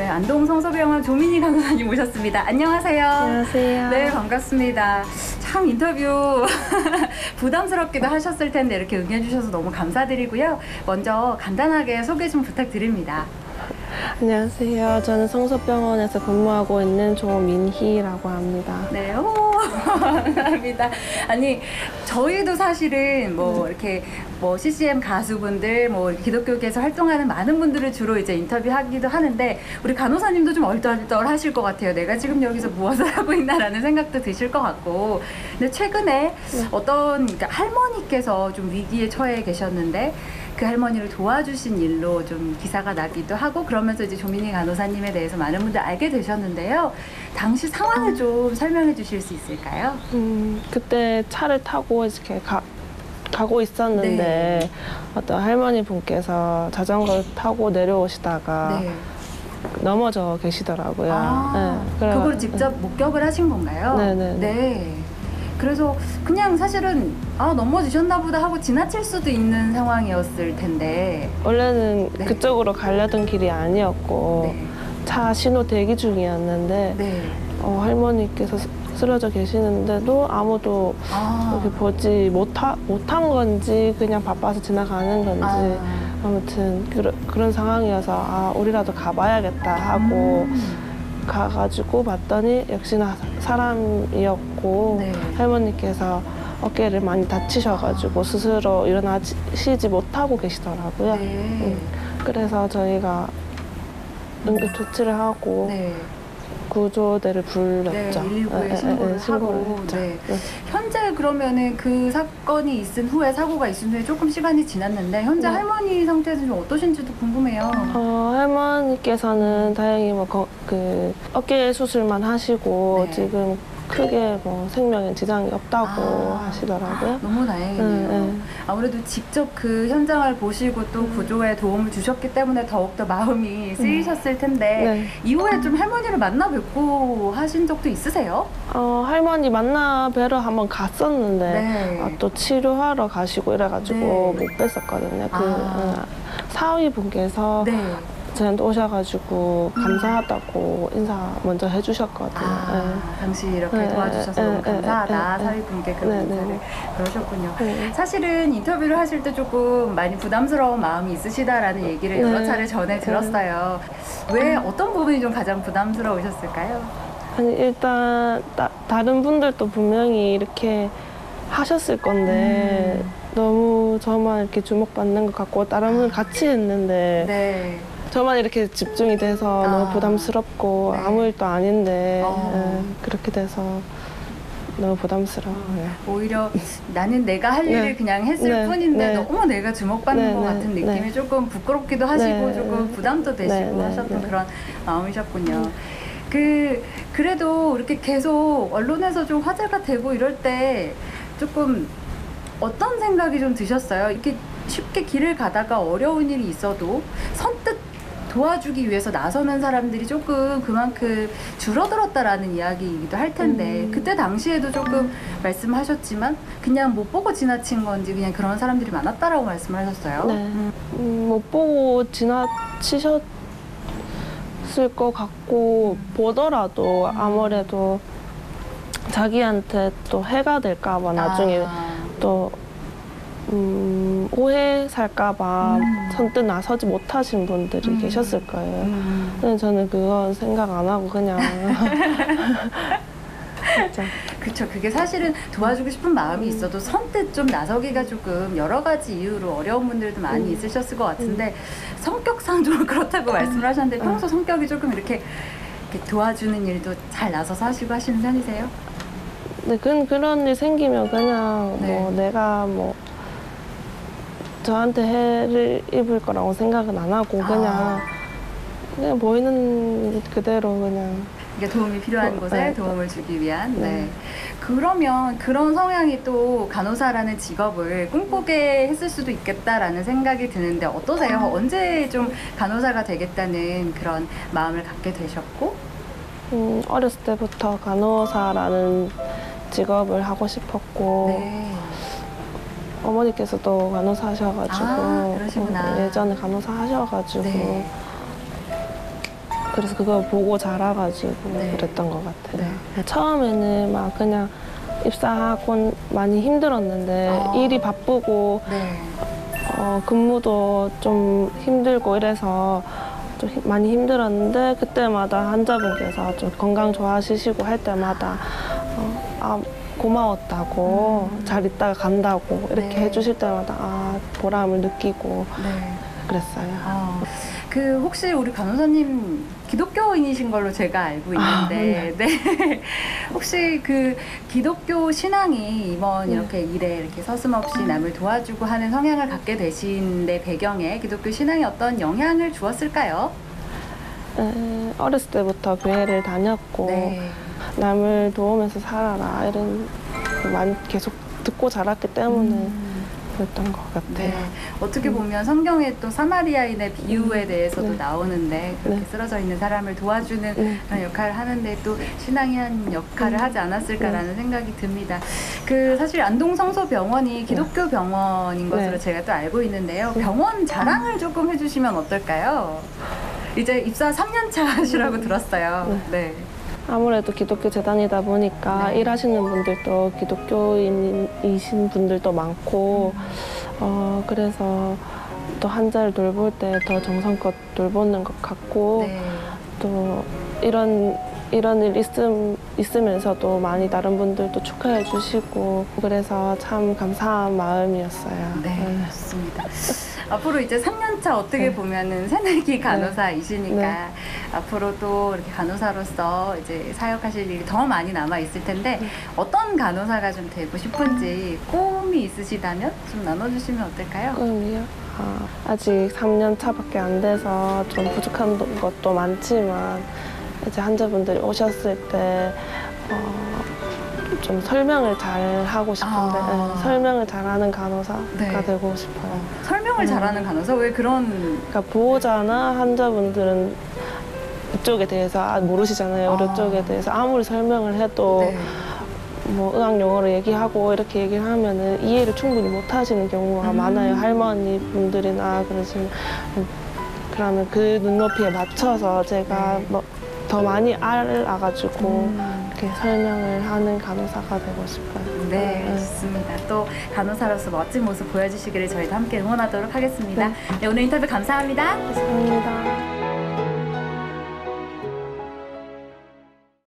네, 안동 성서병원 조민희 간호사님 모셨습니다. 안녕하세요. 안녕하세요. 네, 반갑습니다. 참 인터뷰 부담스럽기도 하셨을 텐데 이렇게 응해주셔서 너무 감사드리고요. 먼저 간단하게 소개 좀 부탁드립니다. 안녕하세요. 저는 성서병원에서 근무하고 있는 조민희라고 합니다. 네, 오, 감사합니다. 아니, 저희도 사실은 뭐 이렇게 뭐 CCM 가수분들, 뭐 기독교계에서 활동하는 많은 분들을 주로 이제 인터뷰하기도 하는데 우리 간호사님도 좀 얼떨떨 하실 것 같아요. 내가 지금 여기서 무엇을 하고 있나라는 생각도 드실 것 같고. 근데 최근에 어떤 그러니까 할머니께서 좀 위기에 처해 계셨는데 그 할머니를 도와주신 일로 좀 기사가 나기도 하고 그러면서 이제 조민희 간호사님에 대해서 많은 분들 알게 되셨는데요. 당시 상황을 좀 설명해 주실 수 있을까요? 음, 그때 차를 타고 이렇게 가, 가고 있었는데 네. 어떤 할머니 분께서 자전거를 타고 내려오시다가 네. 넘어져 계시더라고요. 아, 네, 그걸 직접 목격을 하신 건가요? 네네 네. 네. 그래서 그냥 사실은 아 넘어지셨나 보다 하고 지나칠 수도 있는 상황이었을 텐데. 원래는 네. 그쪽으로 가려던 길이 아니었고 네. 차 신호 대기 중이었는데 네. 어, 할머니께서 쓰- 쓰러져 계시는데도 아무도 아. 이렇게 보지 못하, 못한 건지 그냥 바빠서 지나가는 건지 아. 아무튼 그런 그런 상황이어서 아 우리라도 가봐야겠다 하고 음. 가가지고 봤더니 역시나 사람이었고 네. 할머니께서 어깨를 많이 다치셔가지고 스스로 일어나시지 못하고 계시더라고요. 네. 음, 그래서 저희가 응급 조치를 하고 네. 구조대를 불렀죠. 네, 119에 예, 예, 신고를 예, 신고를 하고. 네. 네. 현재 그러면은 그 사건이 있은 후에 사고가 있은 후에 조금 시간이 지났는데 현재 네. 할머니 상태는 좀 어떠신지도 궁금해요. 어, 할머니께서는 다행히 뭐 그 어깨 수술만 하시고 네. 지금 크게 뭐 생명에 지장이 없다고 아. 하시더라고요. 너무 다행이네요. 네, 네. 아무래도 직접 그 현장을 보시고 또 음. 구조에 도움을 주셨기 때문에 더욱더 마음이 쓰이셨을 텐데 네. 이후에 좀 할머니를 만나 뵙고 하신 적도 있으세요? 어, 할머니 만나 뵈러 한번 갔었는데 네. 아, 또 치료하러 가시고 이래가지고 네. 못 뵀었거든요. 그 아. 어, 사위 분께서 네. 저한테 오셔가지고 감사하다고 인사 먼저 해주셨거든요. 아, 당시 이렇게 네, 도와주셔서 네, 너무 네, 감사하다. 네, 네. 사위분께 그런 네, 인사를 네. 그러셨군요. 네. 사실은 인터뷰를 하실 때 조금 많이 부담스러운 마음이 있으시다라는 얘기를 여러 네. 차례 전에 들었어요. 왜 어떤 부분이 좀 가장 부담스러우셨을까요? 아니 일단 따, 다른 분들도 분명히 이렇게 하셨을 건데 음. 너무 저만 이렇게 주목받는 것 같고 다른 분들 같이 했는데 네. 저만 이렇게 집중이 돼서 아. 너무 부담스럽고 네. 아무 일도 아닌데 어. 예, 그렇게 돼서 너무 부담스러워요. 오히려 나는 내가 할 일을 네. 그냥 했을 네. 뿐인데 네. 너무 내가 주목받는 네, 것 네. 같은 느낌이 네. 조금 부끄럽기도 하시고 네. 조금 부담도 되시고 네, 네, 하셨던 네. 그런 마음이셨군요. 그 그래도 이렇게 계속 언론에서 좀 화제가 되고 이럴 때 조금 어떤 생각이 좀 드셨어요? 이렇게 쉽게 길을 가다가 어려운 일이 있어도 선뜻 도와주기 위해서 나서는 사람들이 조금 그만큼 줄어들었다라는 이야기이기도 할 텐데 음. 그때 당시에도 조금 말씀하셨지만 그냥 못 보고 지나친 건지 그냥 그런 사람들이 많았다라고 말씀을 하셨어요. 네. 음. 음, 못 보고 지나치셨을 것 같고 보더라도 아무래도 자기한테 또 해가 될까봐 나중에 아, 또 음, 오해 살까봐 음. 선뜻 나서지 못하신 분들이 음. 계셨을 거예요. 음. 근데 저는 그건 생각 안 하고 그냥 진짜 그렇죠. 그게 사실은 도와주고 싶은 마음이 있어도 선뜻 좀 나서기가 조금 여러 가지 이유로 어려운 분들도 많이 음. 있으셨을 것 같은데 성격상 좀 그렇다고 말씀을 하셨는데 음. 평소 성격이 조금 이렇게, 이렇게 도와주는 일도 잘 나서서 하시고 하시는 편이세요? 그, 그런 일 생기면 그냥 네. 뭐 내가 뭐 저한테 해를 입을 거라고 생각은 안 하고 그냥 아. 그냥 보이는 그대로 그냥 이게 도움이 필요한 어, 곳에 네. 도움을 주기 위한. 네. 네. 그러면 그런 성향이 또 간호사라는 직업을 꿈꾸게 했을 수도 있겠다라는 생각이 드는데 어떠세요? 언제 좀 간호사가 되겠다는 그런 마음을 갖게 되셨고? 음, 어렸을 때부터 간호사라는 직업을 하고 싶었고 네. 어머니께서도 간호사 하셔가지고 아, 그러시구나. 어, 예전에 간호사 하셔가지고 네. 그래서 그걸 보고 자라가지고 네. 그랬던 것 같아요. 네. 처음에는 막 그냥 입사하고 많이 힘들었는데 아. 일이 바쁘고 네. 어, 근무도 좀 힘들고 이래서 좀 힘- 많이 힘들었는데 그때마다 환자분께서 좀 건강 좋아지시고 할 때마다 어, 아 고마웠다고 잘 있다가 간다고 이렇게 음. 네. 해주실 때마다 아 보람을 느끼고 네. 그랬어요. 어, 그 혹시 우리 간호사님 기독교인이신 걸로 제가 알고 아, 있는데, 네. 혹시 그 기독교 신앙이 이번 네. 이렇게 일에 이렇게 서슴없이 남을 도와주고 하는 성향을 갖게 되신 데 배경에 기독교 신앙이 어떤 영향을 주었을까요? 에, 어렸을 때부터 교회를 다녔고 네. 남을 도우면서 살아라 이런 걸 많이 계속 듣고 자랐기 때문에 음. 그랬던 것 같아요. 네. 어떻게 보면 성경에 또 사마리아인의 비유에 대해서도 네. 나오는데 그렇게 네. 쓰러져 있는 사람을 도와주는 네. 그런 역할을 하는데 또 신앙이 한 역할을 음. 하지 않았을까라는 생각이 듭니다. 그 사실 안동 성소 병원이 기독교 병원인 것으로 네. 제가 또 알고 있는데요. 병원 자랑을 조금 해주시면 어떨까요? 이제 입사 3년 차시라고 들었어요. 네. 아무래도 기독교 재단이다 보니까 네. 일하시는 분들도 기독교인이신 분들도 많고 어 그래서 또 환자를 돌볼 때 더 정성껏 돌보는 것 같고 네. 또 이런 이런 일 있음, 있으면서도 많이 다른 분들도 축하해 주시고 그래서 참 감사한 마음이었어요. 네, 좋습니다. 앞으로 이제 3년차 어떻게 네. 보면은 새내기 간호사이시니까 네. 앞으로 또 이렇게 간호사로서 이제 사역하실 일이 더 많이 남아 있을 텐데 어떤 간호사가 좀 되고 싶은지 꿈이 있으시다면 좀 나눠주시면 어떨까요? 꿈이요? 아, 아직 3년 차밖에 안 돼서 좀 부족한 것도 많지만 이제 환자분들이 오셨을 때 어, 좀 설명을 잘 하고 싶은데 아. 네, 설명을 잘하는 간호사가 네. 되고 싶어요. 설명을 음. 잘하는 간호사 왜 그런 그러니까 보호자나 환자분들은 이쪽에 대해서 아, 모르시잖아요. 아. 의료 쪽에 대해서 아무리 설명을 해도 네. 뭐 의학 용어로 얘기하고 이렇게 얘기를 하면은 이해를 충분히 못 하시는 경우가 음. 많아요. 할머니 분들이나 그러시면 그러면 그 눈높이에 맞춰서 제가 네. 뭐 더 많이 알아가지고 음. 이렇게 설명을 하는 간호사가 되고 싶어요. 네, 좋습니다. 또 간호사로서 멋진 모습 보여주시기를 저희도 함께 응원하도록 하겠습니다. 네, 오늘 인터뷰 감사합니다. 감사합니다.